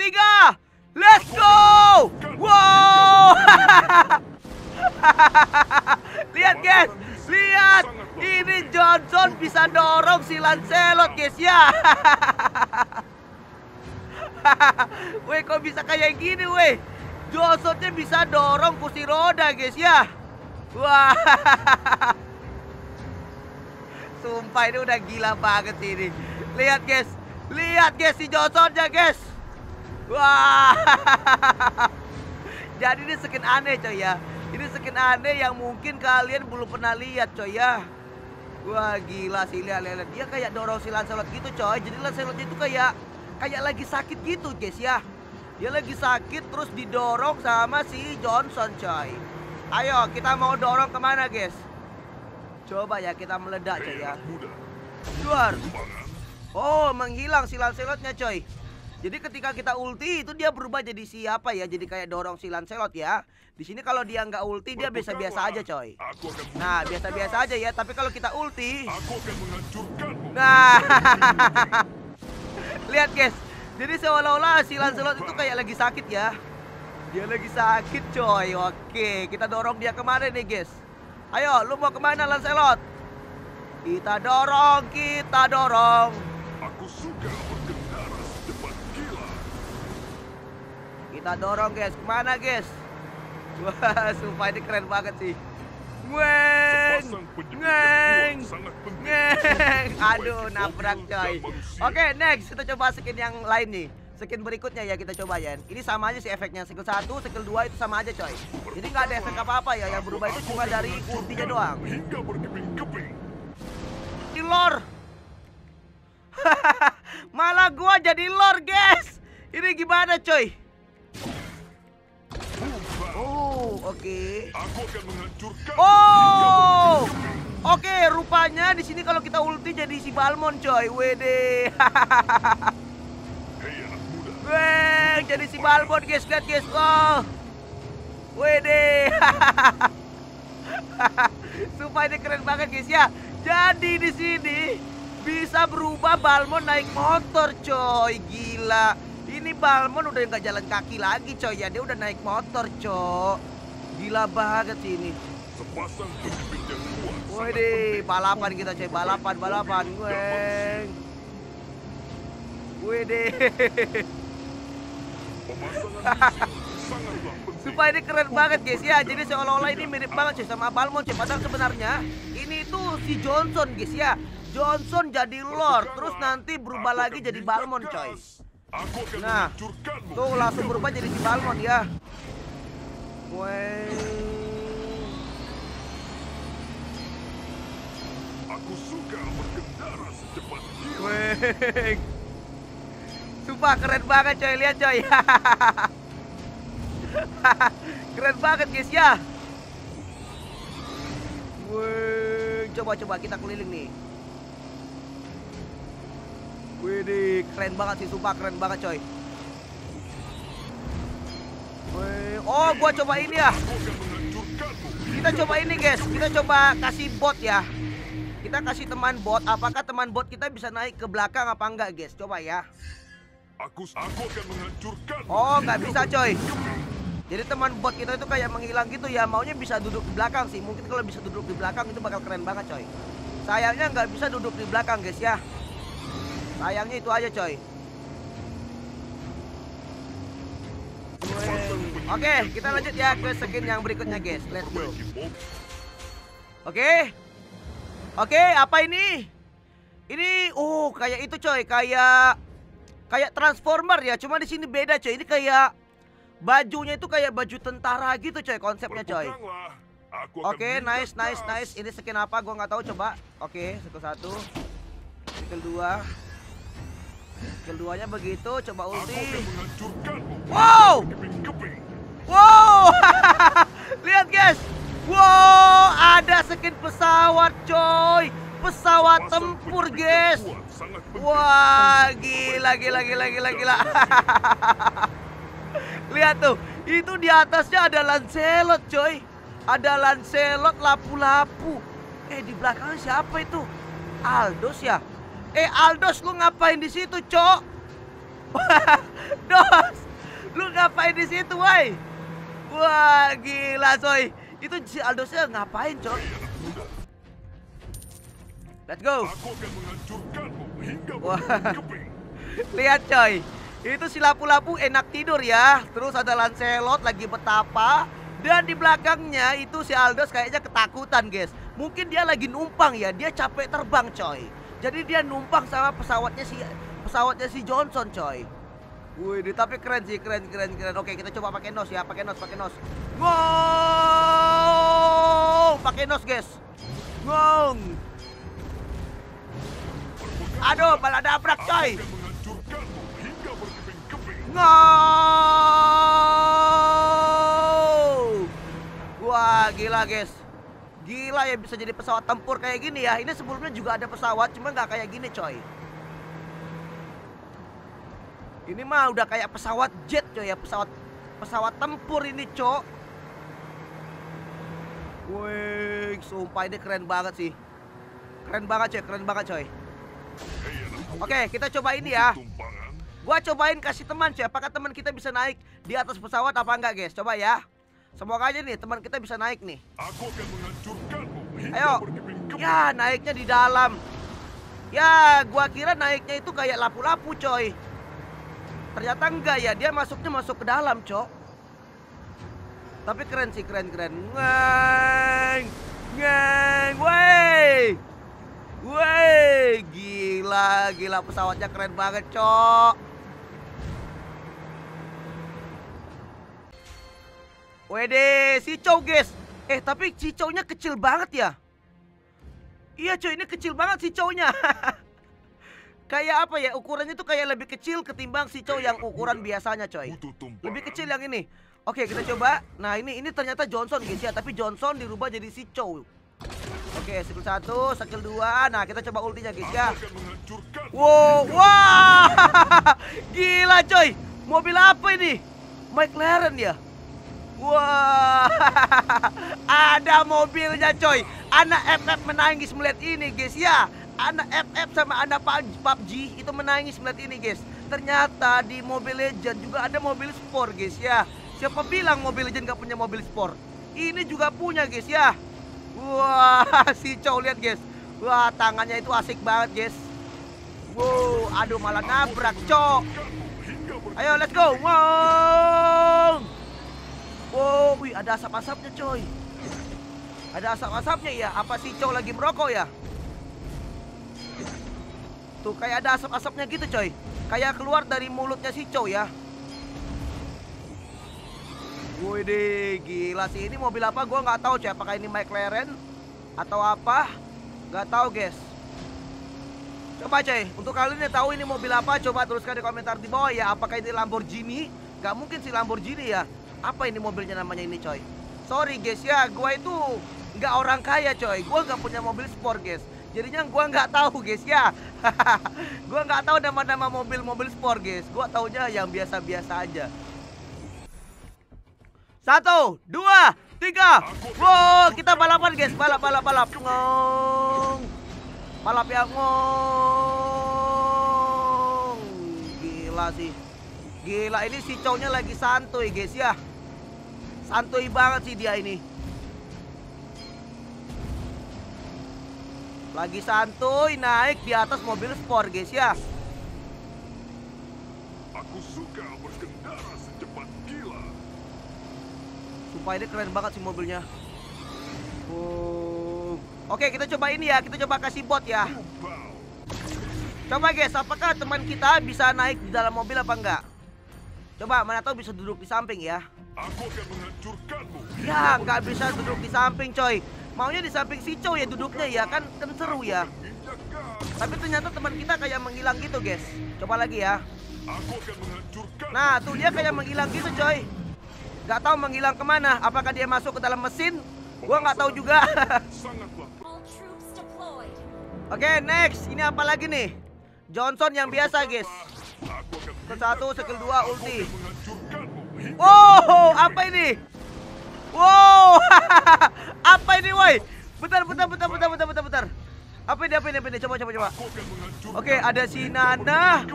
tiga. Let's go! Wow! Lihat guys, lihat. Ini Johnson bisa dorong si Lancelot guys ya. Weh kok bisa kayak gini weh? Johnsonnya bisa dorong kursi roda guys ya. Wah. Sumpah ini udah gila banget ini. Lihat guys, lihat guys si Johnsonnya guys. Wah. Jadi ini skin aneh coy ya. Ini skin aneh yang mungkin kalian belum pernah lihat coy ya. Wah gila sih lihat lihat dia kayak dorong si Lancelot gitu coy. Jadi Lancelot itu kayak kayak lagi sakit gitu guys ya. Dia lagi sakit terus didorong sama si Johnson coy. Ayo kita mau dorong ke mana guys? Coba ya kita meledak coy ya. Luar. Oh menghilang si Lancelotnya coy. Jadi ketika kita ulti itu dia berubah jadi siapa ya? Jadi kayak dorong si Lancelot ya. Di sini kalau dia nggak ulti dia biasa-biasa aja coy. Nah biasa-biasa aja ya. Tapi kalau kita ulti, nah lihat guys. Jadi seolah-olah si Lancelot itu kayak lagi sakit ya. Dia lagi sakit coy. Oke kita dorong dia ke mana nih guys? Ayo lu mau ke mana Lancelot? Kita dorong, kita dorong. Aku suka Kita dorong guys, ke mana guys? Wah, sumpah ini keren banget sih. Sangat penting. ngeng. Aduh, nabrak coy. Oke, next kita coba skin yang lain nih. Skin berikutnya ya kita coba ya. Ini sama aja sih efeknya. Skill 1, skill 2 itu sama aja coy. Jadi nggak ada efek apa-apa ya. Yang berubah itu cuma dari ultinya doang. Di lore. Malah gua jadi lore, guys. Ini gimana coy? Oke. Aku akan menghancurkan. Oh, oke. Rupanya di sini kalau kita ulti jadi si Balmon, coy. Anak muda. Weh, jadi si Balmon, guys. Lihat, guys. Oh, wede. Sumpah ini keren banget, guys ya. Jadi di sini bisa berubah Balmon naik motor, coy. Gila. Ini Balmon udah nggak jalan kaki lagi, coy. Ya dia udah naik motor, coy. Gila banget sih ini. Sepasang penyembuh yang kuat. Wih penting. balapan kita coy, balapan, balapan, musim sangatlah penting. Sumpah ini keren banget guys ya. Jadi seolah-olah ini mirip banget cuy sama Balmon cuy. Padahal sebenarnya ini tuh si Johnson guys ya. Johnson jadi Lord, terus nanti berubah lagi jadi Balmon coy. Nah. Tuh langsung berubah jadi si Balmon ya. Weng. Aku suka berkendara secepat kilat. Weng. Sumpah keren banget coy, lihat coy. keren banget guys ya. Weng, coba coba kita keliling nih. Wih, keren banget sih, sumpah keren banget coy. Wih, oh gua coba ini ya. Kita coba ini guys, kita coba kasih bot ya. Kita kasih teman bot, apakah teman bot kita bisa naik ke belakang apa enggak guys? Coba ya. Aku aku akan menghancurkanmu. Oh nggak bisa coy. Jadi teman bot kita itu kayak menghilang gitu ya. Maunya bisa duduk di belakang sih. Mungkin kalau bisa duduk di belakang itu bakal keren banget coy. Sayangnya nggak bisa duduk di belakang guys ya. Sayangnya itu aja coy. Oke, kita lanjut ya ke skin yang berikutnya guys. Let's go. Oke. Oke, apa ini? Ini oh kayak itu coy, kayak kayak transformer ya, cuma di sini beda coy. Ini kayak bajunya itu kayak baju tentara gitu coy konsepnya coy. Oke, menginjak nice nice nice. Ini skin apa gua nggak tahu coba. Oke, skill satu. Skill dua. Skill begitu, coba ulti. Wow! Wow! Lihat guys. Wow, ada skin pesawat coy. Pesawat tempur guys. Wah, gila gila gila gila gila. Lihat tuh, itu di atasnya ada Lancelot coy. Ada Lancelot lapu-lapu. Eh di belakangnya siapa itu? Aldos ya? Eh Aldos lu ngapain di situ, Cok? Dos. Woi, di situ, woi. Wah, gila, coy. Itu si Aldosnya ngapain, coy? Let's go. Aku akan menghancurkanmu hingga Wah. Lihat, coy. Itu si lapu-lapu enak tidur ya. Terus ada Lancelot lagi betapa. Dan di belakangnya itu si Aldos kayaknya ketakutan, guys. Mungkin dia lagi numpang ya. Dia capek terbang, coy. Jadi dia numpang sama pesawatnya si pesawatnya si Johnson, coy. Wih, tapi keren sih, keren, keren, keren. Oke, kita coba pakai nos ya, pakai nos, pakai nos. Ngong, pakai nos, guys. Ngong. Aduh, malah dabrak, Aku coy. Ngong. Wah, gila, guys. Gila ya bisa jadi pesawat tempur kayak gini ya. Ini sebelumnya juga ada pesawat, cuma nggak kayak gini, coy. Ini mah udah kayak pesawat jet coy ya, pesawat pesawat tempur ini, Cok. Wih, sumpah ini keren banget sih. Keren banget coy, keren banget coy. Oke, kita coba ini ya. Gua cobain kasih teman coy, apakah teman kita bisa naik di atas pesawat apa enggak, guys? Coba ya. Semoga aja nih teman kita bisa naik nih. Aku akan menghancurkanmu Ayo. Ya, naiknya di dalam. Ya, gua kira naiknya itu kayak lapu-lapu, coy. Ternyata enggak ya, dia masuknya masuk ke dalam, cok. Tapi keren sih, keren keren. Ngeng, ngeng, wey, wey, gila, gila pesawatnya keren banget, cok. Wede, si Chow guys. Eh, tapi si Chow-nya kecil banget ya. Iya coy, ini kecil banget si Chow-nya. kayak apa ya, ukurannya tuh kayak lebih kecil ketimbang si Chow yang ukuran biasanya coy. Lebih kecil yang ini. Oke, kita coba. Nah, ini ini ternyata Johnson guys ya, tapi Johnson dirubah jadi si Chow. Oke, skill 1, skill 2. Nah, kita coba ultinya guys ya. Wow, wah. Gila coy. Mobil apa ini? McLaren ya? Wah. Ada mobilnya coy. Anak FF menangis melihat ini guys ya. Anak FF sama anak PUBG itu menangis melihat ini guys. Ternyata di Mobile Legend juga ada mobil sport guys ya. Siapa bilang Mobile Legend gak punya mobil sport? Ini juga punya guys ya. Wah, si Chow lihat guys. Wah, tangannya itu asik banget guys. Wow, aduh malah nabrak, berkeping- Ayo, let's go. Wow. Wow, wih, ada asap-asapnya, coy. Ada asap-asapnya ya. Apa si Chow lagi merokok ya? Tuh, kayak ada asap-asapnya gitu, coy. Kayak keluar dari mulutnya si Chow ya. Wih deh, gila sih. Ini mobil apa? Gua nggak tahu, coy. Apakah ini McLaren atau apa? Nggak tahu, guys. Coba coy, untuk kalian yang tahu ini mobil apa, coba tuliskan di komentar di bawah ya. Apakah ini Lamborghini? Gak mungkin sih Lamborghini ya. Apa ini mobilnya namanya ini coy? Sorry guys ya, gua itu nggak orang kaya coy. Gua nggak punya mobil sport guys. Jadinya gua nggak tahu guys ya. gua nggak tahu nama-nama mobil-mobil sport guys. Gua taunya yang biasa-biasa aja. Satu, dua, tiga. Wow, kita balapan guys, balap, balap, balap. Ngong. Balap yang ngong. Gila sih. Gila ini si cownya lagi santuy guys ya. Santuy banget sih dia ini. Lagi santuy naik di atas mobil sport guys ya. Aku suka berkendara secepat gila. Sumpah ini keren banget sih mobilnya. Oh. Oke kita coba ini ya, kita coba kasih bot ya. Coba guys, apakah teman kita bisa naik di dalam mobil apa enggak? Coba, mana tahu bisa duduk di samping ya. Aku akan menghancurkanmu. Ya, nggak bisa duduk di samping coy. Maunya di samping si Cow ya duduknya ya, kan kan ya. Tapi ternyata teman kita kayak menghilang gitu guys. Coba lagi ya. Nah, tuh dia kayak menghilang gitu coy. Nggak tahu menghilang ke mana. Apakah dia masuk ke dalam mesin? Gua nggak tahu juga. Oke, next. Ini apa lagi nih? Johnson yang biasa guys. Skill satu, skill dua, ulti. Wow, apa ini? Wow, apa ini, woi? Bentar, bentar, bentar, bentar, bentar, bentar, bentar. Apa ini, apa ini, apa ini? Coba, coba, coba. Oke, ada si Nana.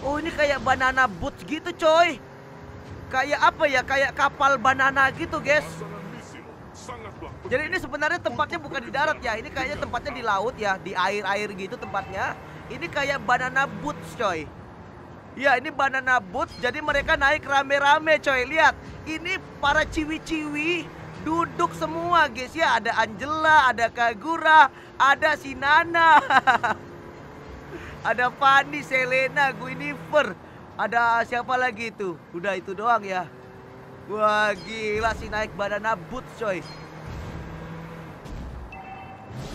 Oh, ini kayak banana boat gitu, coy. kayak apa ya? Kayak kapal banana gitu, guys. Jadi ini sebenarnya tempatnya bukan di darat ya. Ini kayaknya tempatnya di laut ya, di air-air gitu tempatnya. Ini kayak banana boots, coy. Ya, ini banana boots. Jadi mereka naik rame-rame, coy. Lihat, ini para ciwi-ciwi duduk semua, guys ya. Ada Angela, ada Kagura, ada Sinana. ada Fanny, Selena, Guinevere. Ada siapa lagi itu? Udah itu doang ya. Wah gila sih naik banana boots coy.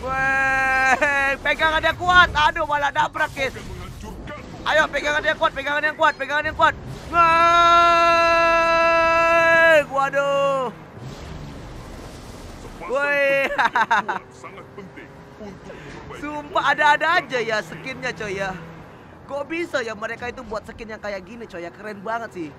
Weh, pegangannya kuat. Aduh, malah nabrak, guys. Ayo, pegangan yang kuat, pegangan yang kuat, pegangan yang kuat. Weh, waduh. Woi. Sumpah ada-ada aja ya skinnya coy ya. Kok bisa ya mereka itu buat skin yang kayak gini coy ya keren banget sih.